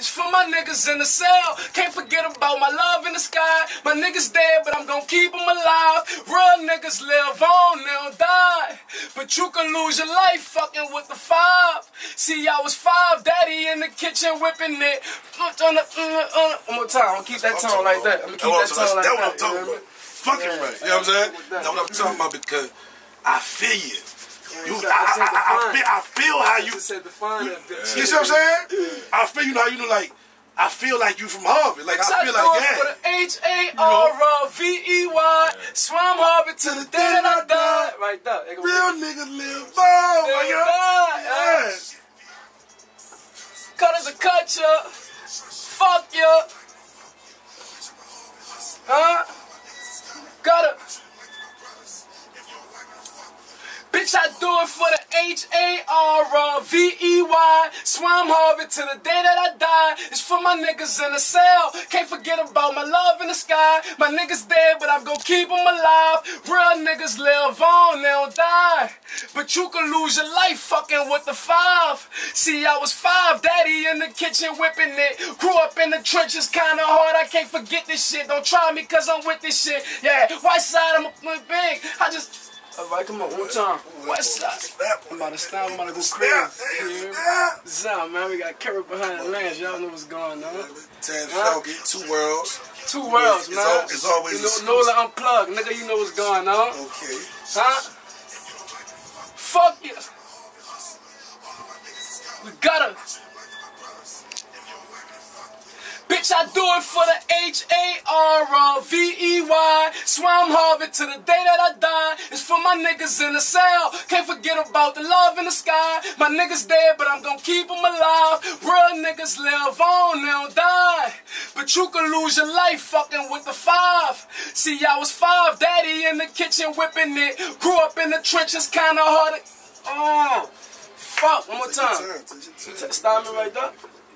It's for my niggas in the cell. Can't forget about my love in the sky. My niggas dead, but I'm gonna keep them alive. Real niggas live on, they don't die. But you can lose your life fucking with the five. See, I was five, daddy in the kitchen whipping it. The, on the, one more time, I'm gonna keep that tone like that. I'm gonna keep that tone like That's that. what I'm talking about. Fucking right. You know what I'm saying? That. That's what I'm talking about because I feel you. You, you I, I, I, feel, I feel how you. just said define that bitch. You see what I'm saying? I feel you know how you know like. I feel like you from Harvard. Like I feel like for yeah. the H A R V E Y. Swam Harvard to the day that I died. Right there. Real niggas live. Live Like, on, yeah. Cut is a culture. For H A R V E Y. Swam Harvard to the day that I die. It's for my niggas in the cell. Can't forget about my love in the sky. My niggas dead, but I'm gonna keep them alive. Real niggas live on, they don't die. But you can lose your life fucking with the five. See, I was five, daddy in the kitchen whipping it. Grew up in the trenches, kinda hard. I can't forget this shit. Don't try me, cause I'm with this shit. Yeah, white side, I'm a big. I just. Alright, come on, one time. West side. I'm about to snap, I'm about to go crazy. Hear man, we got Cary behind the lens. Y'all know what's going on. Ten Huh? Two worlds. Two worlds, man. it's always you know, Nola unplugged, nigga. You know what's going on, Okay. huh? Fuck you. We gotta. Bitch, I do it for the H A R V E Y. Swam Harvard to the day that I die. It's for my niggas in the cell. Can't forget about the love in the sky. My niggas dead, but I'm gonna keep them alive. Real niggas live on, they don't die. But you can lose your life fucking with the five. See, I was five, daddy in the kitchen whipping it. Grew up in the trenches, kinda hard. Oh, fuck, one more time. time, take your time. Stop me right there.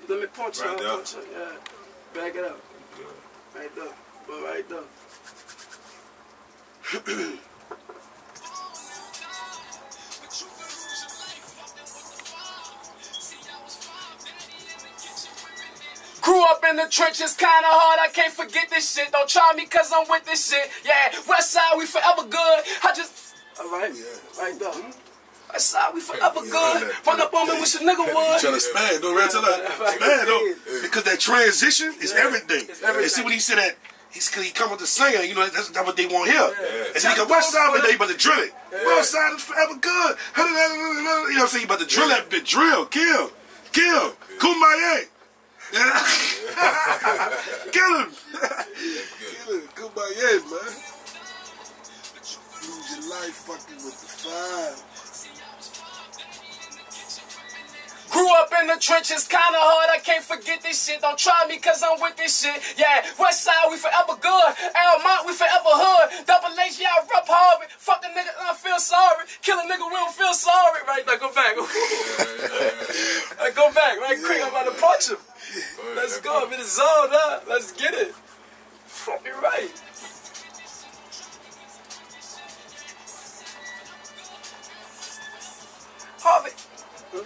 Let me punch Right you. Punch you. Yeah. Back it up. Right there. But right there. Grew up in the trenches, kinda hard. I can't forget this shit. Don't try me, cause I'm with this shit. Yeah, West Side, we forever good. I just. Alright, yeah. right there. West Side, we forever good. Run up on me with your nigga wood. Trying to span, though, real tell that. Span, though. Because that transition is everything. It's everything. And see what he said that, he's, cause he come with the singer, you know, that's, that's what they want here. And then he go, Yeah. West Side, but they about to drill it. West Side is forever good. You know what I'm saying? You about to drill that bit. Drill, kill, kill, kumbaya. kill him. kill him, kumbaya, man. Lose your life fucking with the five. Grew up in the trenches, kinda hard. I can't forget this shit. Don't try me, cause I'm with this shit. Yeah, West Side, we forever good. L.Mont, we forever hood. Double H, yeah, I rep hard. Fuck a nigga, I feel sorry. Kill a nigga, we don't feel sorry. Right now, go back. Right, go back, right quick. I'm about to punch him. Let's go. I'm in the zone, huh? Let's get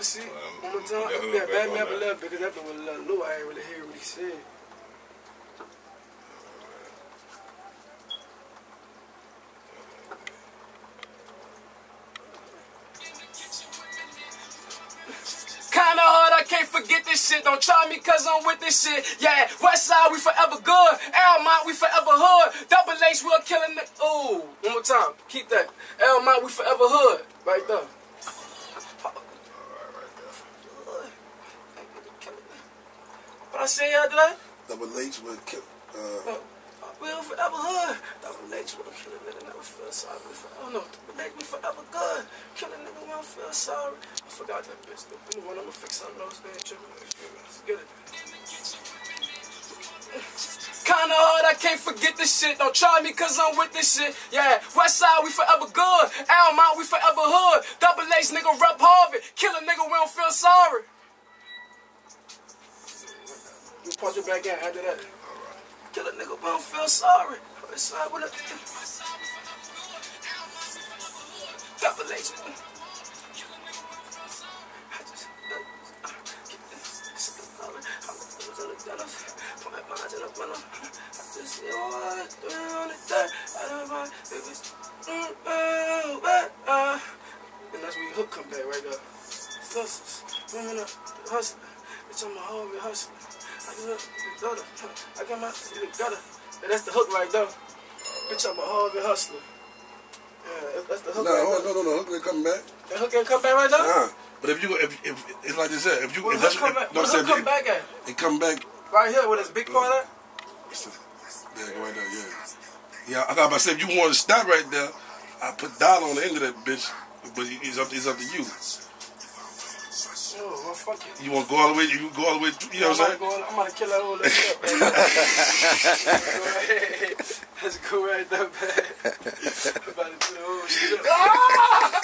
see. One more time. Yeah, Yeah, back back me up a that. little bit because that been was a little low. I ain't really hear what he said. Kinda hard, I can't forget this shit. Don't try me cause I'm with this shit. Yeah, West Side, we forever good. L.Mont, we forever hood. Double H, we're killing a nigga. Ooh, one more time. Keep that. L.Mont, we forever hood. Right there. I say after that? Double H would kill. Uh, We'll forever hood. Double H, we'll kill a nigga, never feel sorry. We forever, oh no, double H, we forever good. Kill a nigga, we don't feel sorry. I forgot that bitch. Move on, I'ma fix something else. Man. Let's get it. Kinda hard, I can't forget this shit. Don't try me cause I'm with this shit. Yeah, West Side, we forever good. L.Mont, we forever hood. Double H, nigga, rep Harvard. Kill a nigga, we don't feel sorry punch it back in after that. Kill a nigga, but I don't feel sorry. I feel sorry when I... Uh, uh, Double mm, mm, mm, H. And that's where your hook come back right there. Hustlers, women up, hustling. Bitch, I'm a homie hustler. I just look the gutter. I got my gutter. That's the hook right there. Bitch, I'm a homie hustler. Yeah, that's the hook No, right no, no, no, no. Hook ain't coming back. The hook ain't come back right there? Nah. But if you go, if, if it's like they said, if you Where if that's come back? no, hook come back at? it, come back. Right here, with this big part the, there, right there, yeah. Yeah, I thought about saying if you want to stop right there, I put dollar on the end of that bitch. But it's up, it's up to you. Oh, well, fuck it. You want to go all the way? You go all the way? You know what I'm saying? Go, I'm gonna kill that whole shit, man. Let's go right there, man. about to do the whole shit up. Ah!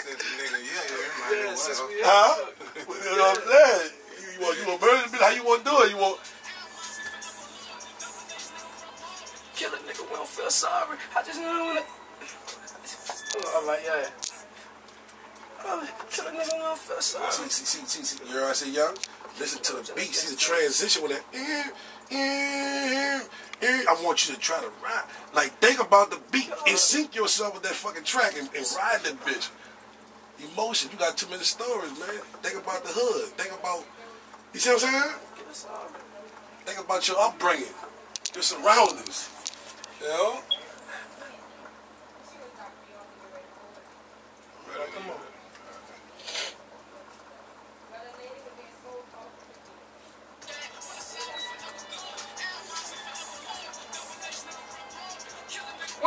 Yeah, since we Huh? You know what I'm saying? You, you want you want murder the bitch? How you want to do it? You want? Kill a nigga, we don't feel sorry. I just know when it. Oh, all right, yeah. Kill a nigga. See, see, see, see, see. You I say, young? Listen to the beat. See the transition with that. eh, eh, eh. I want you to try to ride. Like, think about the beat and sync yourself with that fucking track and, and ride that bitch. Emotion. You got too many stories, man. Think about the hood. Think about, you see what I'm saying? Think about your upbringing, your surroundings. You know? Right, come on.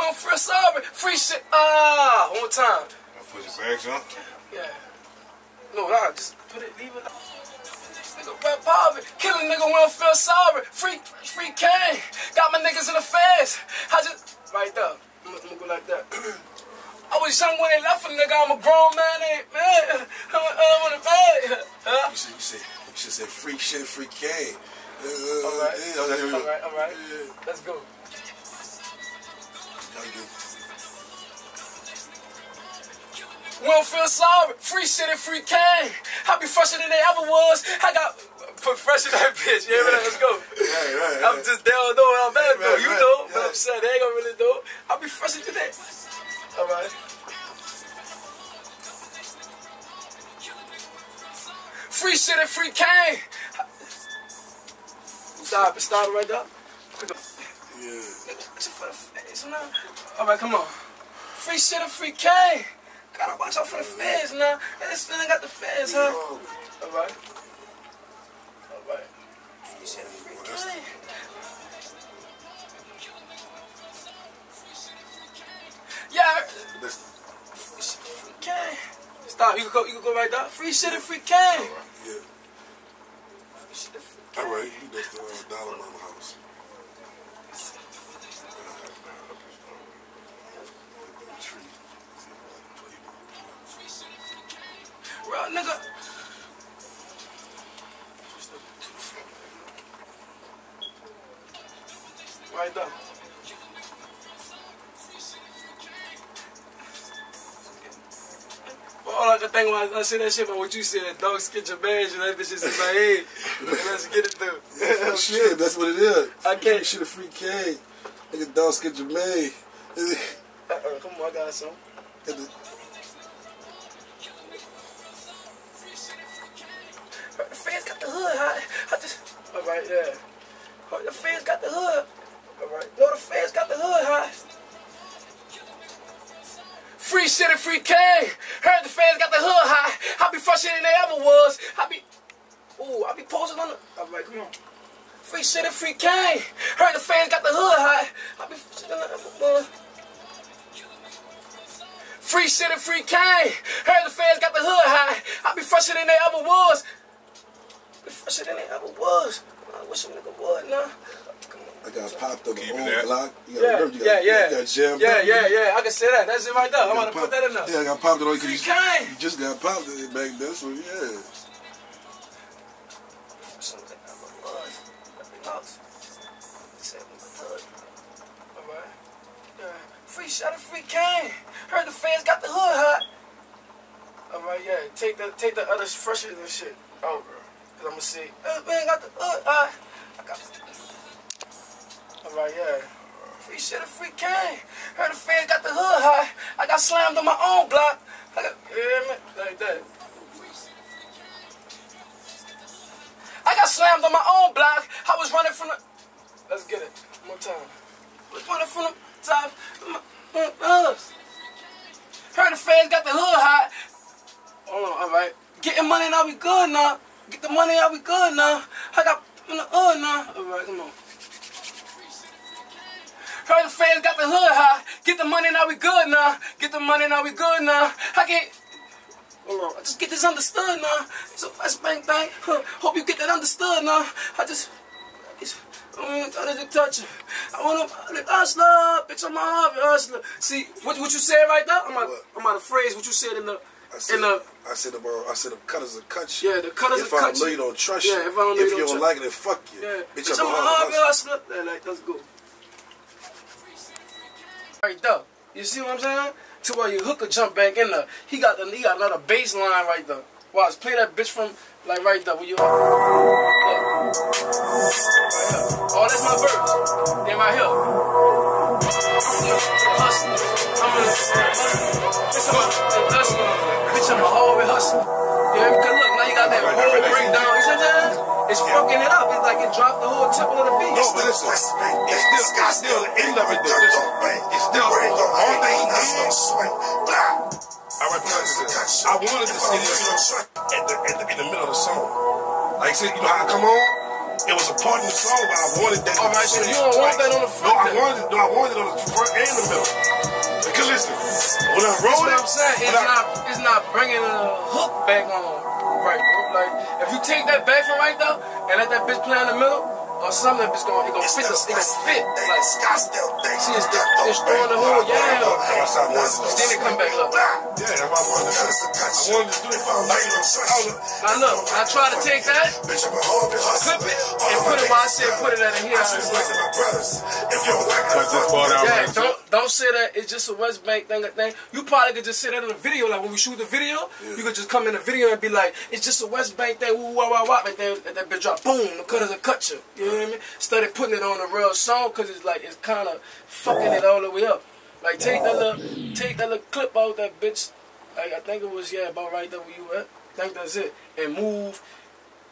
We don't sorry. Free shit. Ah, one time. Put your bags on. Yeah. No, nah, just put it, leave it. Nigga, rap poverty. Kill a nigga, we don't feel sorry. Free, free cane. Got my niggas in the feds. I just, right there. I'm gonna, I'm gonna go like that. I was young when they left a nigga. I'm a grown man, ain't man. I'm I'm a bed. Huh? You should, you should, you should say free shit, free cane. Uh, All right, yeah. all right, all right. Yeah. Let's go. We don't feel sorry. Free shit and free cane. I be fresher than they ever was. I got put fresh in that bitch. Yeah, man, let's go. Right, right, I'm right. just they don't I'm Right, though. You know, but yeah. I'm saying they ain't gonna really know. I'll be fresher than that. All right. Free shit and free cane. Stop it. Stop it right there. Just for the feds, now. All right, come on. Free shit and free cane. Gotta watch out for the feds now. This nigga got the feds, huh? All right. All right. Free shit and free cane. Yeah. Free shit and free cane. Stop. You can go. You can go right there. Free shit and free cane. yeah. Free shit and free All cane. right, you that's the uh, Dollar Mama house. Nigga. Right there. But all I can think when I say that shit about what you said, dogs get your badge and that bitch is in my head. Let's get it through. Oh, shit, that's what it is. I can't- shoot a free cane. Nigga, dog skid your man. Uh-uh, come on, I got some. Yeah. Oh, The fans got the hood. All right. No, the fans got the hood hot. Free shit and free K. Heard the fans got the hood high. I be fresher than they ever was. I be, ooh, I be posing on the. All right, come on. Free shit and free K. Heard the fans got the hood high. I be fresher than ever was. Free shit and free K. Heard the fans got the hood high. I be fresher than they ever was. Be fresher than they ever was. I wish a nigga would now. I got popped on the Keeping old that. block. You gotta Yeah, remember, you yeah, got, yeah. You got jammed Yeah, yeah, yeah. I can say that. That's it right there. I'm You gonna got put that in there. Yeah, I got popped on Free because you, you just got popped it back then, so yeah. Something I was. Nothing else. Except my thug. Alright. Yeah. Free shot and free cane. Heard the fans got the hood hot. Alright, yeah. Take the take the other fresher and shit out. Cause I'ma see. Uh, hey, man got the hood hot. I got Alright, yeah. Free shit a free cane. Heard the fans got the hood high. I got slammed on my own block. I got, you hear? Like that. I got slammed on my own block. I was running from the. Let's get it. One more time. I was running from the top. Uh, Heard the fans got the hood hot. Hold on, all right. Getting money now we good now. Get the money now we good now. I got in the hood now. All right, come on. Heard the fans got the hood high. Get the money now we good now. Get the money now we good now. I get. Hold on, I just get this understood now. A West Bank thing. Huh. Hope you get that understood now. I just. It's, I to touch it. I want to hustler, bitch. I'm a hustler. See what what you said right there? I'm out, What? I'm out of phrase. What you said in the I said, in the I said about I said the cutters will cut you. Yeah, the cutters if will I cut don't know you. you don't trust Yeah, you. if I don't know you you don't don't like it, then fuck you. yeah. Bitch, I'm, a a Harvey hustler. Yeah, like let's go. Right there. You see what I'm saying? To where your hooker jump back in there. He got the he got another bass line right there. Watch, play that bitch from like right there. Where you. Right. Oh, that's my verse. Then right here. Hustler. I'm a hustler. I'm a hustler. Bitch, I'm a Harvey hustler. Yeah, because look, now you got that whole breakdown. You see what I'm saying? It's fucking it up. It's like it dropped the whole tempo of the beat. No, but listen, it's still, it's still the end of it though. It's still all thing he did. I represent this. I wanted to see this at the, at the in the middle of the song. Like I said, you know how I come on? It was a part in the song, but I wanted that. All right, so you don't want that on the front No, I wanted, no, I wanted it on the front and the middle. Listen, when I wrote what it, I'm saying. It's I- not. It's not bringing a hook back on. Right, bro. Like if you take that back from right there and let that bitch play in the middle, or something, that bitch gonna it gonna fit. The, it gonna fit. Like see, it's, it's throwing the whole yeah. That's how I wanted to do. Then it come back up. Yeah, that's what I wanted to do. I wanted to do it. Like, I was, Now look, I try to take that, clip it, and put it where I said put it at in here. Cut this part out. Yeah, right don't don't say that it's just a West Bank thing. thing. You probably could just say that in the video, like when we shoot the video, you could just come in the video and be like, it's just a West Bank thing, woo wah wah wah, and then let that bitch drop, boom, the cutters will cut you. You know what I mean? Started putting it on a real song because it's like it's kind of fucking it all the way up. Like take that little take that little clip out that bitch. Like I think it was yeah about right there where you at. I think that's it. And move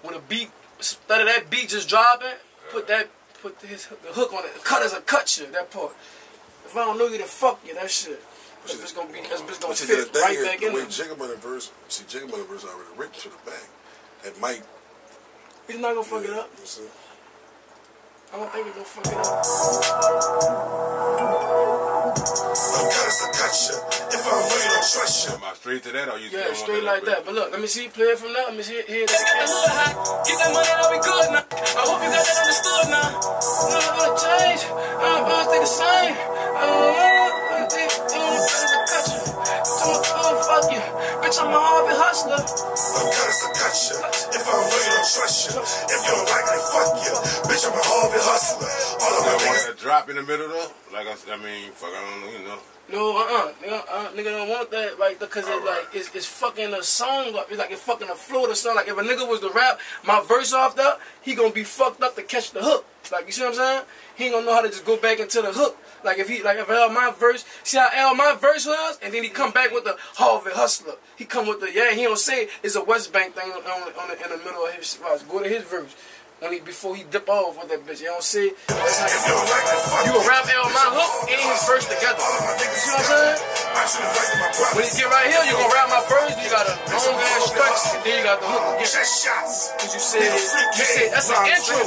when the beat instead of that beat just dropping, put that put his the hook on it. The cutters a cut you that part. If I don't know you, then fuck you. That shit. That bitch gonna be. That bitch gonna But see, the fit right is, back the in way there. Jacob on the verse, see, Jacob on the verse already written to the bag. That might, He's not gonna fuck yeah, it up. You know what I'm saying? I don't think he's gonna fuck it up. Am I straight to that or you Yeah, straight like that. But look, let me see. Play it from now. Let me see. Hear that again. Get that money, now we good now. I hope you got that understood now. Nothing gonna change. I'm gonna stay the same. I don't want to cut you. I'm gonna fuck you. Bitch, I'm a Harvey hustler. If I don't know you, don't trust you. If you don't like it, fuck you. Bitch, I'm a Harvey hustler. All of I my want niggas. that drop in the middle though. Like I, said, I mean, fuck, I don't know, you know. No, uh-uh. Nigga, uh, nigga don't want that, like, because it, like, it's, it's fucking a song up. It's like it fucking a flow the song. Like, if a nigga was to rap my verse off that, he gonna be fucked up to catch the hook. Like, you see what I'm saying? He ain't gonna know how to just go back into the hook. Like, if he, like, if L my verse, see how L my verse was? And then he come back with the Harvey Hustler. He come with the, yeah, he don't say it's a West Bank thing on, on, on the, in the middle of his, watch, go to his verse. When he, before he dip off with that bitch, you don't say, that's how you don't like it, then you you. will rap L my hook and his first together. You see what I'm saying? I should have liked my When you get right here, you're gonna rap my verse, you got a long ass stretch, and then you got the hook again. Shots. Cause you said, you said that's an intro.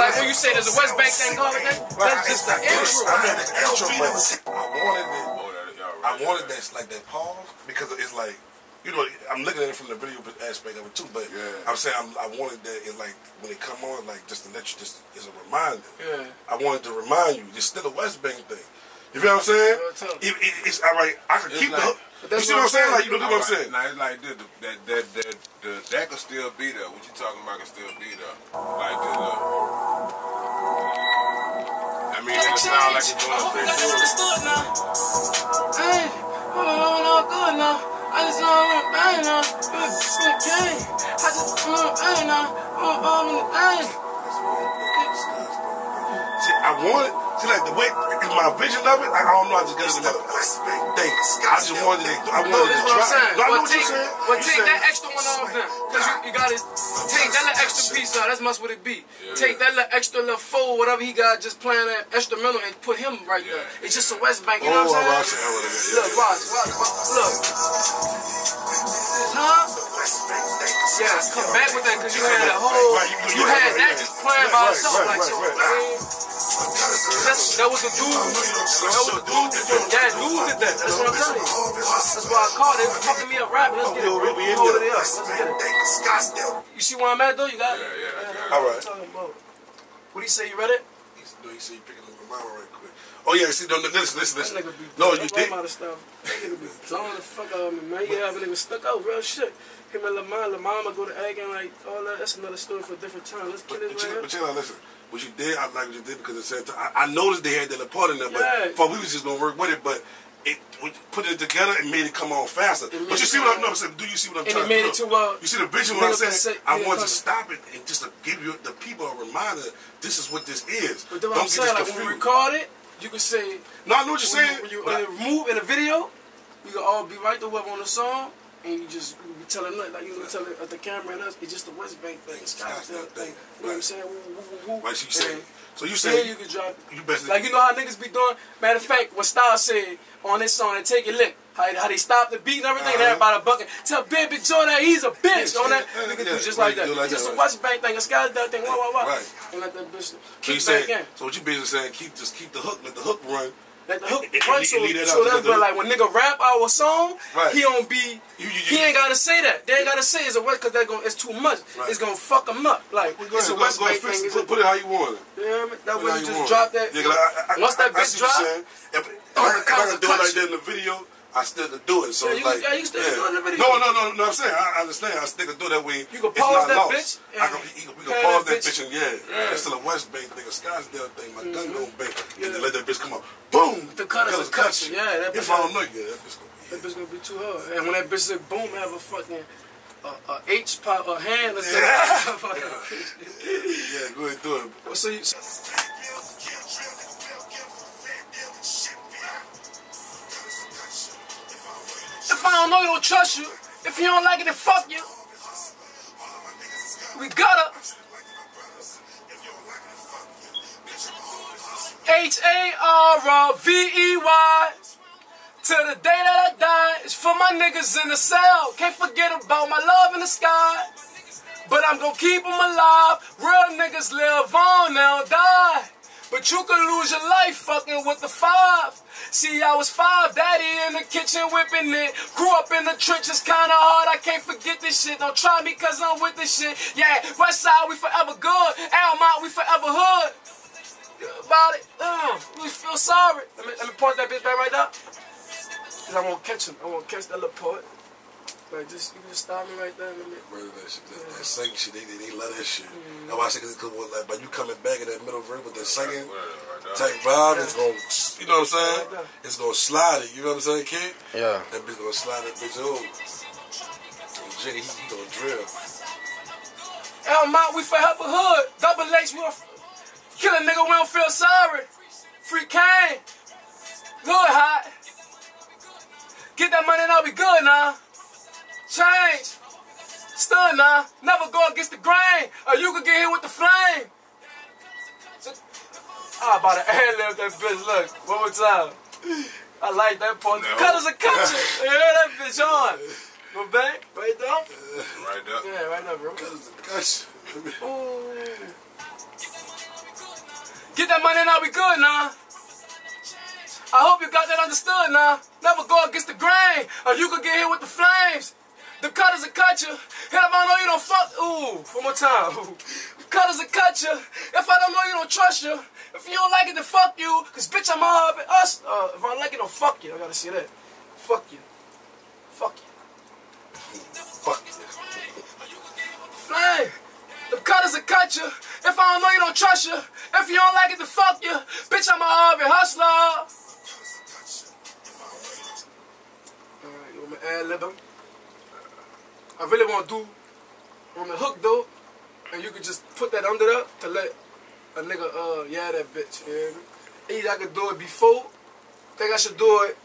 Like when you say there's a West Bank thing going like that, that's just the intro. I mean, the intro, but I wanted it. That, I wanted there. that like that pause because it's like you know I'm looking at it from the video aspect of it too, but Yeah. I'm saying I'm, I wanted that it like when it come on like just to let you just as a reminder. Yeah. I wanted to remind you it's still a West Bank thing. You feel what I'm saying? Yeah, tell me. It, it, it's all right. I can It's keep like- the. But You see what I'm what I'm saying? Like you know what I'm Alright, saying? Now it's like this, that that that the, that can still be there. What you talking about could still be there. Like this. Uh, I mean, it sound like it's I going hope you straight got that through. understood now. Hey, oh, I just I'm in the thing. See, I wanted. See, like the way, my vision of it, I don't know. I just got it in my thing. I just wanted to, I No, wanted to try. No, I know what take, you're saying. well, You take that extra one off then. Because you, you got to take that little extra piece out. That's much what it be. Take that little extra little fold, whatever he got, just playing that instrumental and put him right there. It's just a West Bank, you know Oh, what I I'm saying? I would Look, watch, watch, watch. Look. This, huh? Yes, come back with that because you had a whole, you- you had that just playing by itself. Like, so, right, I mean, that's, that was a dude. That was a dude. Yeah, dude did that. That's what I'm telling you. That's why I called it. Fucking me up rapping. Let's get it, bro. we in Hold it. Let's get it. You see where I'm at, though? You got it? Yeah, yeah, I got that's All what right. I'm talking about. What do you say? You read it? No, you see, you picking up my mama right quick. Oh yeah, see, no, no, listen, listen, That listen. nigga be No, that you run did. out of stuff. That nigga be blowing the fuck out of me, man. You have a nigga stuck out, real shit. Him and Lamar, Lamar go to egg and like all that. That's another story for a different time. Let's But, get it but, you, right but here. you know, listen. What you did, I like what you did because it said I, I noticed they had that part in there, but Yeah. thought we was just gonna work with it, but. It we put it together and made it come on faster. But you see what I'm, no, I'm saying? Do you see what I'm And trying it made to it do? to, uh, you see the vision what I'm saying? say- I yeah, want to stop it and just to give you the people a reminder. This is what this is. But then Don't I'm get saying, like when we record it, you can say No, I know what you're when saying. you, when you but in the move in the video, we can all be right there whoever on the song, and you just you be telling nothing like you know telling at the camera and us. It's just the West Bank thing, it's Scottsdale thing. You know what I'm saying? Woo, woo, woo, woo. Like you saying. And So you saying you can drop. you best Like you know how niggas be doing. Matter of fact, what Styles said on this song, they take it lick. How, how they stop the beat and everything, Uh-huh. everybody bucking. Tell Baby Joe that he's a bitch Yeah, on that. yeah, Nigga yeah. do just like that. like just that, a. West Bank thing, a Scottsdale thing, wah wah wah. Right. And let that bitch So you keep saying, in. so what you basically saying? Keep just keep the hook, let the hook run. Let the hook And- and run leave- so, and leave that so that's let the but hook- like when nigga rap our song, Right. he don't be You- you- he ain't gotta say that. They ain't gotta say it's a West because gonna it's too much. Right. It's gonna fuck him up. Like Go it's a ahead, go, West go ahead, fix thing. Put, a- put it how you want it. You know what I mean? That way you you just drop that. Yeah, 'cause I, I, Once that bitch drop. If, if, on I, the if I can do it like that in the video, I still could do it. So Yeah, it's you- like, yeah, you still can do it in the video. No, no, no, no. I'm saying I understand. I still can do that way. You can pause that lost. bitch I can, he, can- we can pause that bitch, and yeah, Yeah. it's still a West Bank thing, a Scottsdale thing. My gun gon' bang, Yeah. and then let that bitch come up. Boom. The cut is Colours a cut. cut you. Yeah, that bitch. If I don't know you, that bitch gonna be. That bitch gonna be too hard. And when that bitch say boom, have a fucking uh, a H pop a hand or Yeah. something. Yeah, go ahead, do it. so you, if I don't know you, don't trust you. If you don't like it, then fuck you. We gotta. H A R V E Y. To the day that I die, it's for my niggas in the cell. Can't forget about my love in the sky. But I'm gonna keep them alive. Real niggas live on, they don't die. But you could lose your life fucking with the five. See, I was five, daddy in the kitchen whipping it. Grew up in the trenches, kinda hard, I can't forget this shit. Don't try me cause I'm with this shit. Yeah, West Side, we forever good. L.Mont, we forever hood. About it, uh, we feel sorry. Let me, let me point that bitch back right now. Cause I won't catch him. I won't catch that little poet. Like, just, you can just stop me right there. Let me, Murder that shit. That, that sing shit, they, they, they love that shit. Mm-hmm. That's why I say, cause, cause like, by you coming back in that middle verse with that singing Right there. type vibe, it's gonna, you know what I'm saying? Right. It's gonna slide it, you know what I'm saying, kid? Yeah. That bitch gonna slide that bitch over. And Jay, he, he gonna drill. L.Mont, we forever hood. Double H, we don't f- kill a nigga, we don't feel sorry. Free Kane. Good hot. Get that money and I'll be good now. Change. Stood now. Never go against the grain. Or you could get hit with the flame. I about to ad lib that bitch. Look, one more time. I like that punch. No. Cut is a country. You hear that bitch on. Go back. Right there. Right up. Yeah, right now, bro. Cause, cause, Ooh. Get that money and now, we good now. I hope you got that understood now. Never go against the grain, or you could get hit with the flames. The cutters will cut you. If I know you don't fuck. Ooh, one more time. Ooh. Cutters will cut you. If I don't know you don't trust you. If you don't like it, then fuck you. Cause bitch, I'm of it. Us. Uh, if I don't like it, don't fuck you. I gotta see that. Fuck you. Fuck you. fuck you. Flame. The cutters will cut you. If I don't know you, don't trust you. If you don't like it, then fuck you. Bitch, I'm a Harvey hustler. Alright, you want me to ad lib him? I really want to do on the hook though, and you could just put that under there to let a nigga, uh, yeah, that bitch, you me? Either I could do it before. Think I should do it.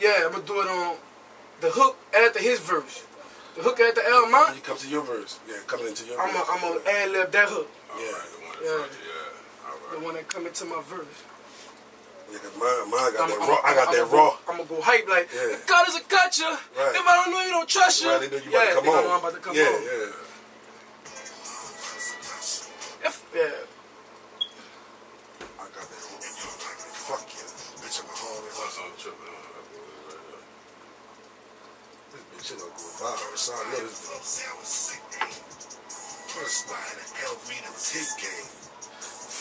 Yeah, I'm gonna do it on the hook after his verse. The hook after El When Mont. you come to your verse, yeah, coming into your I'm verse. gonna I'm ad lib that hook. All Yeah. right, the one Yeah. front, yeah. All The right. one that come into my verse. Yeah, 'cause mine, mine got I'm, that I'm- raw. I got I'm that raw. Go, I'm gonna go hype like, Yeah. God is a gotcha. Right. If I don't know you, don't trust you. Right, they know you yeah, about to come they on. know I'm about to come yeah, on. yeah. If, yeah. I got that raw. Fuck yeah, bitch, I'm a hard What's on the trip? right there. This bitch shit gonna go viral. So I know. First line of LV was his game.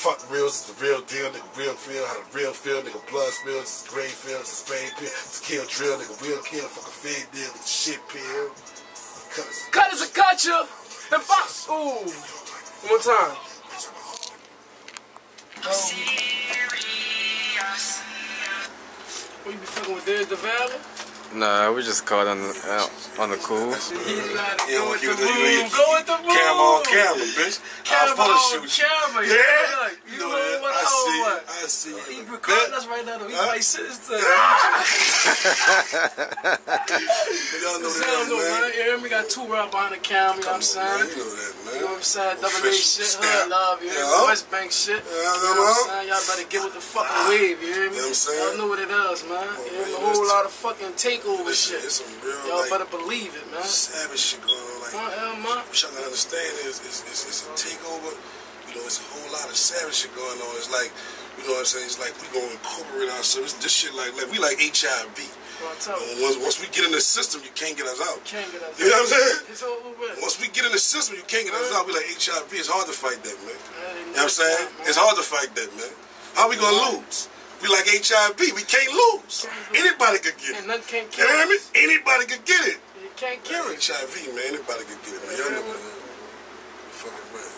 Fuck reals, it's the real deal, nigga. Real feel, how the real feel, nigga. Blood spills, it's gray fields, it's spray pill, it's kill drill, nigga. Real kill, fuck a fed deal with shit pill. Cause God is a gotcha. If I, ooh. One more time. We be fucking with Dez the Valley? Nah, we just caught on the uh, on the cool. He's not Yeah, go with you- the you- you- Go with the room. camera on camera, bitch. I Camera photo on shoot camera. Yeah, Look, you You know know that. what I I see what? I see you. He recording us right now though. He Huh? might sister. Y'all know that, though, man. man. You hear me? Got two right behind the camera, you know what I'm Come on, man. saying? You know that, man. You know what I'm saying? Double A shit, stamp. hood love, you hear Yeah. me? West Bank shit. You know what I'm saying? Y'all better get with the fucking wave, you hear me? You know what I'm saying? Y'all know what it is, man. You hear me? A whole lot of fucking takeover It's, shit. it's some real, Y'all like, better believe it, man. savage shit going on. Like, uh, Huh, hell, man. what y'all gotta understand is, is, is, it's a takeover. You know, it's a whole lot of savage shit going on. It's like, you know what I'm saying? It's like we gonna incorporate our service. This shit like, like we like HIV. What I tell And you. once, once we get in the system, you can't get us out. Can't get us You know what I'm saying? It's with. Once we get in the system, you can't get us out. We like HIV. It's hard to fight that, man. Man, You know what I'm saying? It's hard to fight that, man. How we gonna lose? We like HIV. We can't lose. Mm-hmm. Anybody could get And it. nothing can't You kill hear me? it. Anybody could get it. You can't kill it. HIV, man. Anybody could get it, man. Y'all know, man. Fucking man.